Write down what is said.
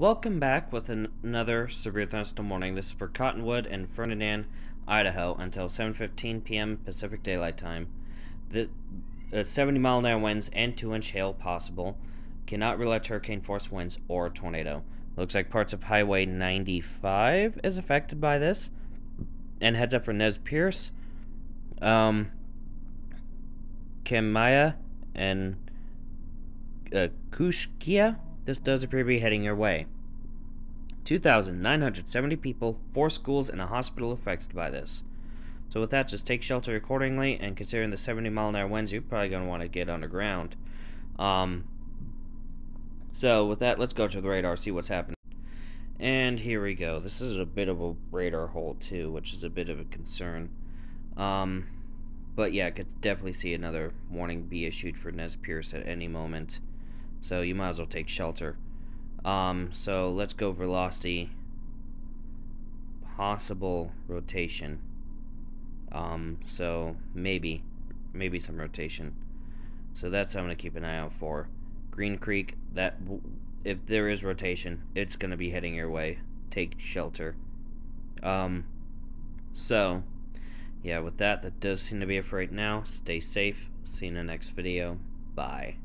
Welcome back with an another severe thunderstorm warning. This is for Cottonwood and Ferdinand, Idaho, until 7:15 p.m. Pacific Daylight Time. The uh, 70 mile an hour winds and 2 inch hail possible. Cannot rule out hurricane force winds or tornado. Looks like parts of Highway 95 is affected by this. And heads up for Nez Perce, um, Kamiah, and uh, Kooskia. This does appear to be heading your way. 2,970 people, four schools, and a hospital affected by this. So with that, just take shelter accordingly, and considering the 70 mile an hour winds, you're probably going to want to get underground. Um, so with that, let's go to the radar, see what's happening. And here we go. This is a bit of a radar hole too, which is a bit of a concern. Um, but yeah, I could definitely see another warning be issued for Nez Perce at any moment. So you might as well take shelter. Um, so let's go velocity. Possible rotation. Um, so maybe, maybe some rotation. So that's I'm gonna keep an eye out for. Green Creek. That if there is rotation, it's gonna be heading your way. Take shelter. Um, so yeah, with that, that does seem to be it for right now. Stay safe. See you in the next video. Bye.